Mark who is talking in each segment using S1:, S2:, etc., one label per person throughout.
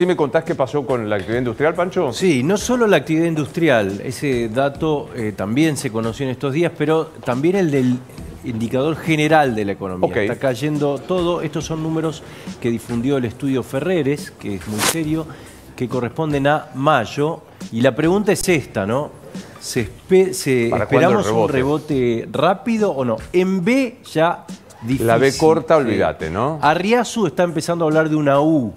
S1: ¿Sí me contás qué pasó con la actividad industrial, Pancho?
S2: Sí, no solo la actividad industrial, ese dato eh, también se conoció en estos días, pero también el del indicador general de la economía. Está cayendo todo. Estos son números que difundió el estudio Ferreres, que es muy serio, que corresponden a mayo. Y la pregunta es esta, ¿no? ¿Se espe- se-
S1: ¿Para cuándo el
S2: ¿Esperamos un rebote rápido o no? En B ya difícil.
S1: La B corta, olvídate, ¿no?
S2: Arriazu está empezando a hablar de una U.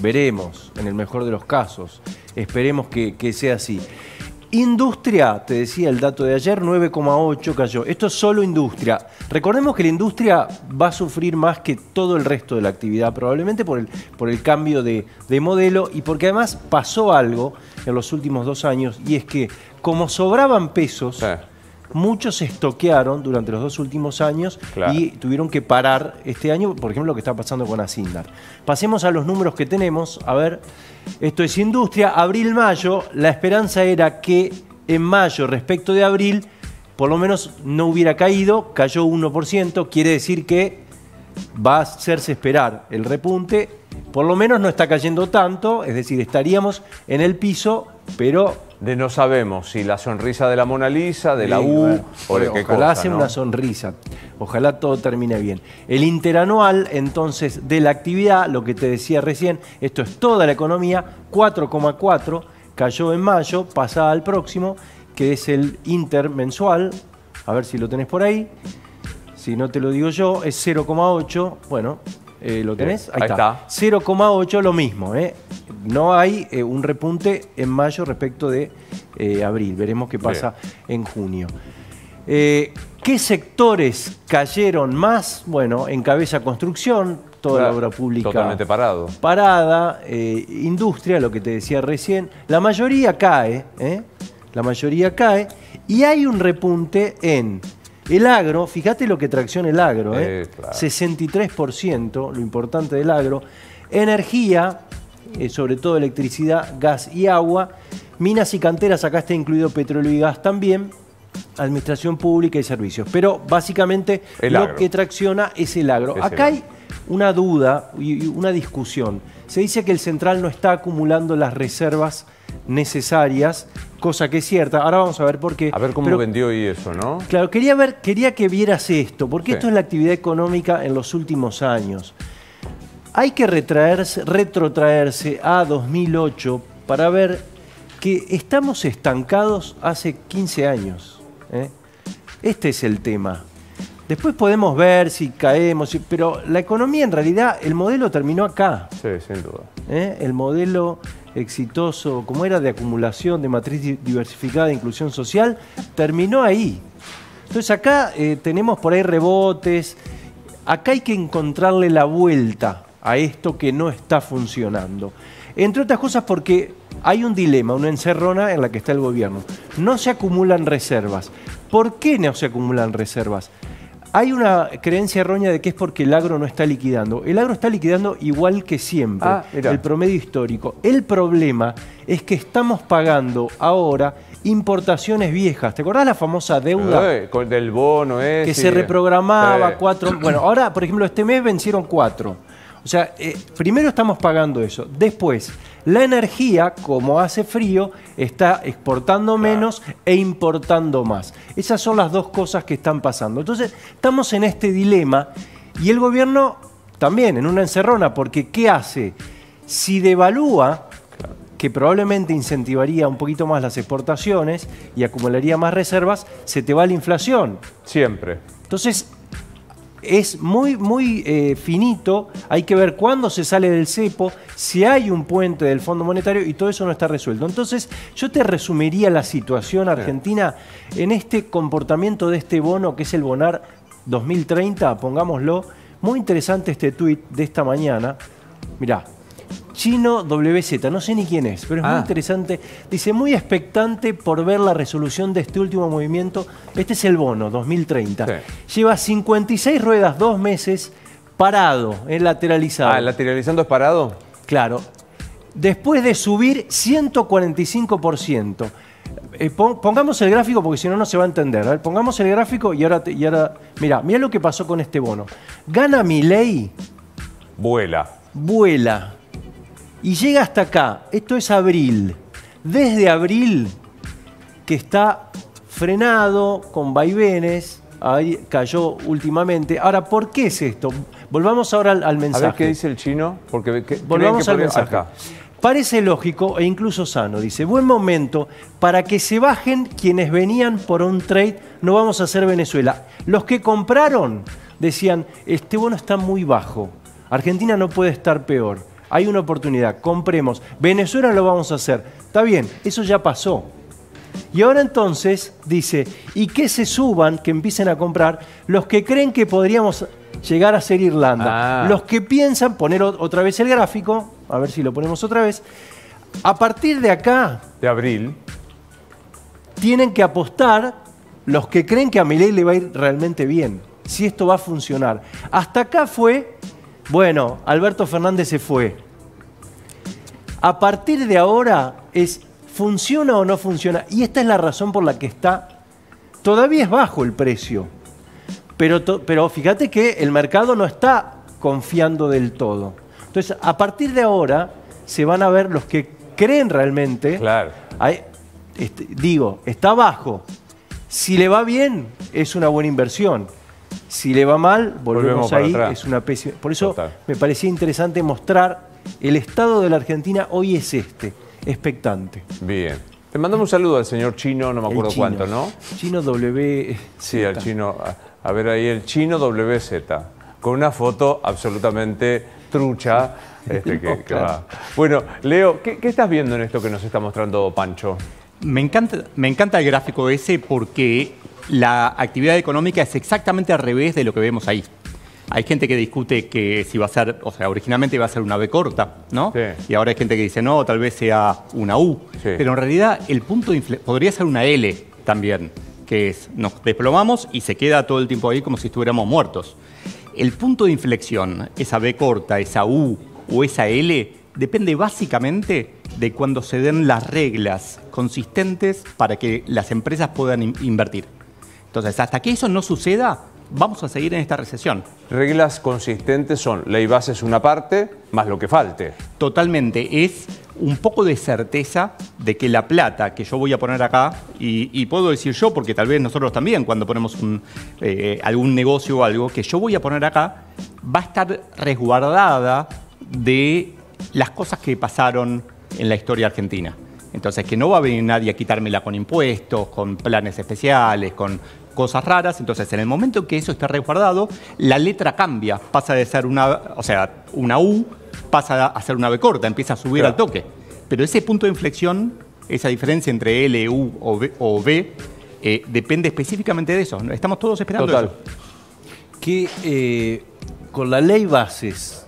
S2: Veremos, en el mejor de los casos. Esperemos que, que sea así. Industria, te decía el dato de ayer, 9,8 cayó. Esto es solo industria. Recordemos que la industria va a sufrir más que todo el resto de la actividad, probablemente por el, por el cambio de, de modelo y porque además pasó algo en los últimos dos años y es que como sobraban pesos. Muchos se estoquearon durante los dos últimos años
S1: Claro.
S2: y tuvieron que parar este año, por ejemplo, lo que está pasando con Asindar. Pasemos a los números que tenemos. A ver, esto es industria. Abril-mayo, la esperanza era que en mayo, respecto de abril, por lo menos no hubiera caído, cayó 1%, quiere decir que va a hacerse esperar el repunte. Por lo menos no está cayendo tanto, es decir, estaríamos en el piso, pero
S1: De no sabemos si la sonrisa de la Mona Lisa, de la U
S2: bueno,
S1: o de qué
S2: ojalá
S1: cosa,
S2: sea
S1: ¿no?
S2: una sonrisa. Ojalá todo termine bien. El interanual, entonces, de la actividad, lo que te decía recién, esto es toda la economía, 4,4, cayó en mayo, pasa al próximo, que es el intermensual. A ver si lo tenés por ahí. Si no te lo digo yo, es 0,8. Bueno, eh, ¿lo tenés?
S1: Ahí está.
S2: 0,8 lo mismo, ¿eh? No hay eh, un repunte en mayo respecto de eh, abril. Veremos qué pasa en junio. ¿Qué sectores cayeron más? Bueno, encabeza construcción, toda la obra pública
S1: Totalmente parado.
S2: parada, industria, lo que te decía recién. La mayoría cae, ¿eh? La mayoría cae. Y hay un repunte en el agro, fíjate lo que tracciona el agro, ¿eh?
S1: Eh, claro.
S2: 63%, lo importante del agro. Energía, eh, sobre todo electricidad, gas y agua. Minas y canteras, acá está incluido petróleo y gas también. Administración pública y servicios. Pero básicamente
S1: El
S2: lo
S1: agro.
S2: que tracciona es el agro.
S1: Es el
S2: acá hay una duda y una discusión. Se dice que el central no está acumulando las reservas necesarias, cosa que es cierta. Ahora vamos a ver por qué.
S1: A ver cómo
S2: Pero,
S1: vendió y eso, ¿no?
S2: Claro, quería ver, quería que vieras esto, porque
S1: Sí.
S2: esto es la actividad económica en los últimos años. Hay que retraerse, retrotraerse a 2008 para ver que estamos estancados hace 15 años. ¿eh? Este es el tema. Después podemos ver si caemos, pero la economía en realidad, el modelo terminó acá.
S1: Sí, sin duda.
S2: ¿eh? El modelo exitoso, como era de acumulación, de matriz di- diversificada de inclusión social, terminó ahí. Entonces acá eh, tenemos por ahí rebotes, acá hay que encontrarle la vuelta a esto que no está funcionando. Entre otras cosas porque hay un dilema, una encerrona en la que está el gobierno. No se acumulan reservas. ¿Por qué no se acumulan reservas? Hay una creencia errónea de que es porque el agro no está liquidando. El agro está liquidando igual que siempre,
S1: Ah,
S2: el promedio histórico. El problema es que estamos pagando ahora importaciones viejas. ¿Te acordás la famosa deuda?
S1: Eh, con- del bono ese.
S2: que se reprogramaba
S1: Sí.
S2: cuatro. Bueno, ahora, por ejemplo, este mes vencieron cuatro. O sea, eh, primero estamos pagando eso. Después, la energía, como hace frío, está exportando menos e importando más. Esas son las dos cosas que están pasando. Entonces, estamos en este dilema y el gobierno también en una encerrona, porque ¿qué hace? Si devalúa, que probablemente incentivaría un poquito más las exportaciones y acumularía más reservas, se te va la inflación.
S1: Siempre.
S2: Entonces, es muy, muy eh, finito. Hay que ver cuándo se sale del cepo, si hay un puente del Fondo Monetario y todo eso no está resuelto. Entonces, yo te resumiría la situación argentina en este comportamiento de este bono que es el Bonar 2030, pongámoslo. Muy interesante este tuit de esta mañana. Mirá. Chino WZ, no sé ni quién es, pero es muy
S1: Ah.
S2: interesante. Dice, muy expectante por ver la resolución de este último movimiento. Este es el bono 2030.
S1: Sí.
S2: Lleva 56 ruedas, dos meses, parado, en lateralizado.
S1: Ah, lateralizando es parado.
S2: Claro. Después de subir 145%. Eh, pon- pongamos el gráfico porque si no, no se va a entender. A ver, pongamos el gráfico y ahora, te- y ahora mira, mira lo que pasó con este bono. Gana mi ley,
S1: Vuela.
S2: vuela. Y llega hasta acá. Esto es abril. Desde abril que está frenado, con vaivenes, ahí cayó últimamente. Ahora, ¿por qué es esto? Volvamos ahora al, al
S1: A
S2: mensaje.
S1: ver qué dice el chino, porque que-
S2: Volvamos
S1: que
S2: al mensaje.
S1: acá.
S2: Parece lógico e incluso sano, dice, buen momento para que se bajen quienes venían por un trade, no vamos a hacer Venezuela. Los que compraron decían, este bono está muy bajo, Argentina no puede estar peor, hay una oportunidad, compremos, Venezuela lo vamos a hacer. Está bien, eso ya pasó. Y ahora entonces dice, y que se suban, que empiecen a comprar los que creen que podríamos llegar a ser Irlanda.
S1: Ah.
S2: Los que piensan, poner otra vez el gráfico, a ver si lo ponemos otra vez, a partir de acá
S1: De abril.
S2: tienen que apostar los que creen que a Milei le va a ir realmente bien, si esto va a funcionar. Hasta acá fue, bueno, Alberto Fernández se fue. A partir de ahora es, ¿funciona o no funciona? Y esta es la razón por la que está, todavía es bajo el precio, pero, to- pero fíjate que el mercado no está confiando del todo. Entonces, a partir de ahora se van a ver los que creen realmente
S1: Claro.
S2: Este, digo, está bajo. Si le va bien, es una buena inversión. Si le va mal, volvemos, ahí,
S1: atrás.
S2: es una pésima. Por eso
S1: Total.
S2: me parecía interesante mostrar el estado de la Argentina hoy es este, expectante.
S1: Bien. Te mandamos un saludo al señor chino, no me acuerdo
S2: chino.
S1: cuánto, ¿no?
S2: Chino W.
S1: Sí, al chino. A, a ver ahí, el chino WZ. Con una foto absolutamente trucha. este, que,
S2: No,
S1: que
S2: claro.
S1: va. Bueno, Leo, ¿qué, qué estás viendo en esto que nos está mostrando Pancho?
S3: Me encanta, me encanta el gráfico ese porque la actividad económica es exactamente al revés de lo que vemos ahí. Hay gente que discute que si va a ser, o sea, originalmente iba a ser una B corta, ¿no?
S1: Sí.
S3: Y ahora hay gente que dice, no, tal vez sea una U.
S1: Sí.
S3: Pero en realidad el punto de podría ser una L también, que es, nos desplomamos y se queda todo el tiempo ahí como si estuviéramos muertos. El punto de inflexión, esa B corta, esa U o esa L, depende básicamente de cuando se den las reglas consistentes para que las empresas puedan in- invertir. Entonces, hasta que eso no suceda, vamos a seguir en esta recesión.
S1: Reglas consistentes son ley base es una parte, más lo que falte.
S3: Totalmente, es un poco de certeza de que la plata que yo voy a poner acá, y, y puedo decir yo, porque tal vez nosotros también cuando ponemos un, eh, algún negocio o algo, que yo voy a poner acá, va a estar resguardada de las cosas que pasaron en la historia argentina. Entonces, que no va a venir nadie a quitármela con impuestos, con planes especiales, con cosas raras. Entonces, en el momento en que eso está resguardado, la letra cambia, pasa de ser una, o sea, una U, pasa a ser una B corta, empieza a subir
S1: Claro.
S3: al toque. Pero ese punto de inflexión, esa diferencia entre L, U o B, o B, eh, depende específicamente de eso. Estamos todos esperando
S1: Total.
S3: eso.
S2: Que eh, con la ley bases,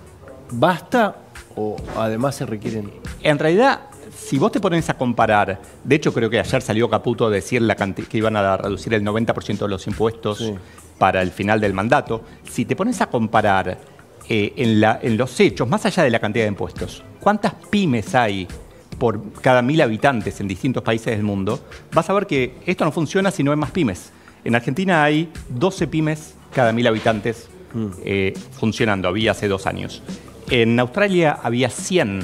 S2: ¿basta o además se requieren?
S3: En realidad, si vos te pones a comparar, de hecho creo que ayer salió Caputo a decir la que iban a reducir el 90% de los impuestos
S2: Sí.
S3: para el final del mandato, si te pones a comparar eh, en, la- en los hechos, más allá de la cantidad de impuestos, cuántas pymes hay por cada mil habitantes en distintos países del mundo, vas a ver que esto no funciona si no hay más pymes. En Argentina hay 12 pymes cada mil habitantes eh, funcionando, había hace dos años. En Australia había 100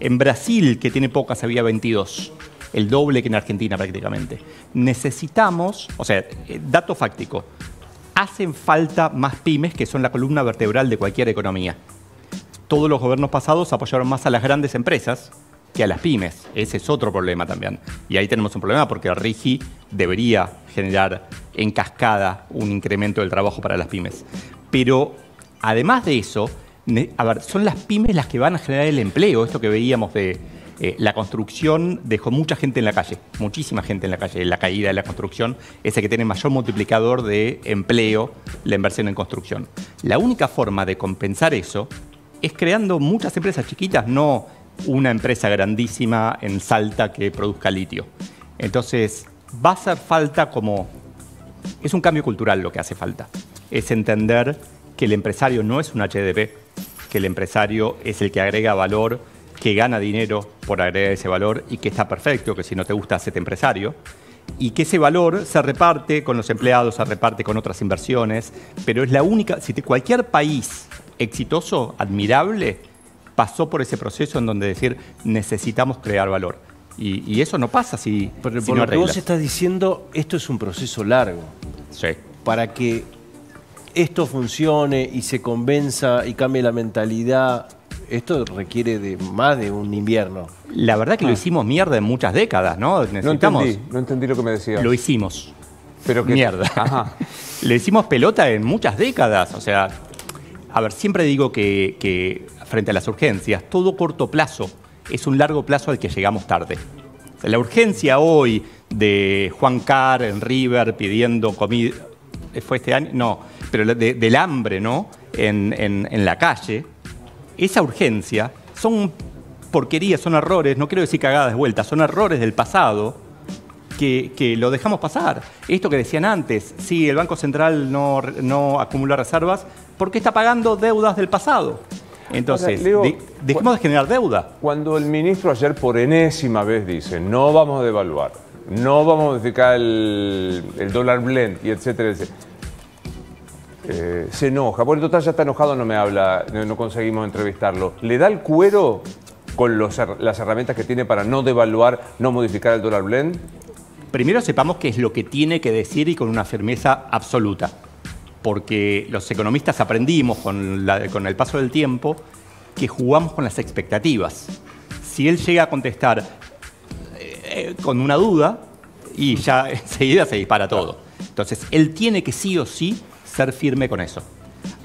S3: en Brasil, que tiene pocas, había 22. El doble que en Argentina prácticamente. Necesitamos, o sea, eh, dato fáctico, hacen falta más pymes que son la columna vertebral de cualquier economía. Todos los gobiernos pasados apoyaron más a las grandes empresas que a las pymes. Ese es otro problema también. Y ahí tenemos un problema porque RIGI debería generar en cascada un incremento del trabajo para las pymes. Pero además de eso, a ver, son las pymes las que van a generar el empleo. Esto que veíamos de eh, la construcción dejó mucha gente en la calle, muchísima gente en la calle. La caída de la construcción es el que tiene mayor multiplicador de empleo, la inversión en construcción. La única forma de compensar eso es creando muchas empresas chiquitas, no una empresa grandísima en Salta que produzca litio. Entonces, va a hacer falta como... Es un cambio cultural lo que hace falta. Es entender que el empresario no es un HDP, que el empresario es el que agrega valor, que gana dinero por agregar ese valor y que está perfecto, que si no te gusta, hacete empresario. Y que ese valor se reparte con los empleados, se reparte con otras inversiones, pero es la única, si te- cualquier país exitoso, admirable, pasó por ese proceso en donde decir necesitamos crear valor. Y, y eso no pasa si,
S2: Pero
S3: si
S2: por
S3: no
S2: lo que vos estás diciendo, esto es un proceso largo.
S3: Sí.
S2: Para que esto funcione y se convenza y cambie la mentalidad, esto requiere de más de un invierno.
S3: La verdad que lo hicimos mierda en muchas décadas, ¿no?
S1: No
S3: Necesitamos.
S1: entendí, no entendí lo que me decías.
S3: Lo hicimos.
S1: Pero que-
S3: Mierda.
S1: Ajá.
S3: Le hicimos pelota en muchas décadas. O sea, a ver, siempre digo que, que frente a las urgencias, todo corto plazo es un largo plazo al que llegamos tarde. O sea, la urgencia hoy de Juan Carr en River pidiendo comida, ¿fue este año? No, pero de- del hambre, ¿no? En, en- en la calle, esa urgencia son porquerías, son errores, no quiero decir cagadas de vuelta, son errores del pasado que, que lo dejamos pasar. Esto que decían antes, si el Banco Central no, no acumula reservas, ¿por qué está pagando deudas del pasado? Entonces,
S1: Leo,
S3: de- dejemos de generar deuda.
S1: Cuando el ministro ayer por enésima vez dice, no vamos a devaluar, no vamos a modificar el, el dólar blend y etcétera, etcétera, eh, se enoja. Por total ya está enojado, no me habla, no, conseguimos entrevistarlo. ¿Le da el cuero con las herramientas que tiene para no devaluar, no modificar el dólar blend?
S3: Primero sepamos qué es lo que tiene que decir y con una firmeza absoluta. Porque los economistas aprendimos con el paso del tiempo que jugamos con las expectativas. Si él llega a contestar eh, eh, con una duda, y ya enseguida se dispara todo. Entonces, él tiene que sí o sí ser firme con eso.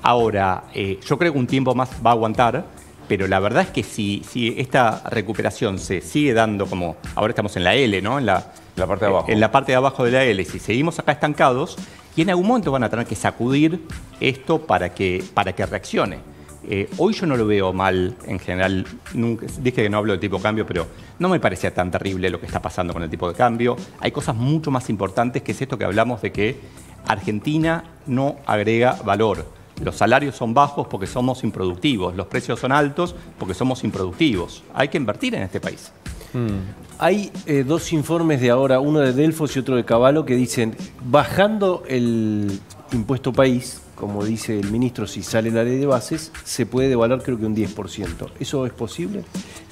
S3: Ahora, eh, yo creo que un tiempo más va a aguantar, pero la verdad es que si, si esta recuperación se sigue dando como, ahora estamos en la L, ¿no? En la,
S1: La parte de abajo.
S3: En la parte de abajo de la L, si seguimos acá estancados, y en algún momento van a tener que sacudir esto para que, para que reaccione. Eh, hoy yo no lo veo mal en general. Nunca, dije que no hablo del tipo de cambio, pero no me parecía tan terrible lo que está pasando con el tipo de cambio. Hay cosas mucho más importantes que es esto que hablamos de que Argentina no agrega valor. Los salarios son bajos porque somos improductivos, los precios son altos porque somos improductivos. Hay que invertir en este país.
S2: Hay eh, dos informes de ahora, uno de Delfos y otro de Caballo, que dicen, bajando el impuesto país, como dice el ministro, si sale la ley de bases, se puede devaluar creo que un 10%. ¿Eso es posible?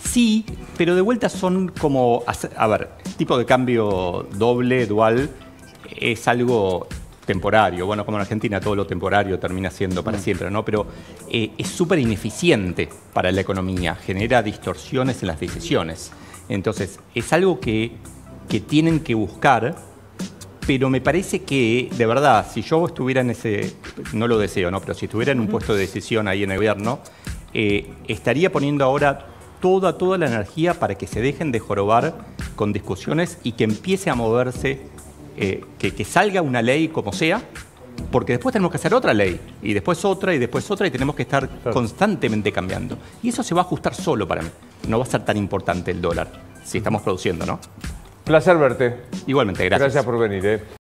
S3: Sí, pero de vuelta son como, a ver, tipo de cambio doble, dual, es algo temporario. Bueno, como en Argentina todo lo temporario termina siendo para siempre, ¿no? Pero eh, es súper ineficiente para la economía, genera distorsiones en las decisiones. Entonces, es algo que, que tienen que buscar, pero me parece que, de verdad, si yo estuviera en ese, no lo deseo, ¿no? Pero si estuviera en un puesto de decisión ahí en el gobierno, eh, estaría poniendo ahora toda, toda la energía para que se dejen de jorobar con discusiones y que empiece a moverse, eh, que, que salga una ley como sea, porque después tenemos que hacer otra ley, y después otra, y después otra, y tenemos que estar constantemente cambiando. Y eso se va a ajustar solo para mí. No va a ser tan importante el dólar, si estamos produciendo, ¿no?
S1: Placer verte.
S3: Igualmente, gracias.
S1: Gracias por venir. ¿eh?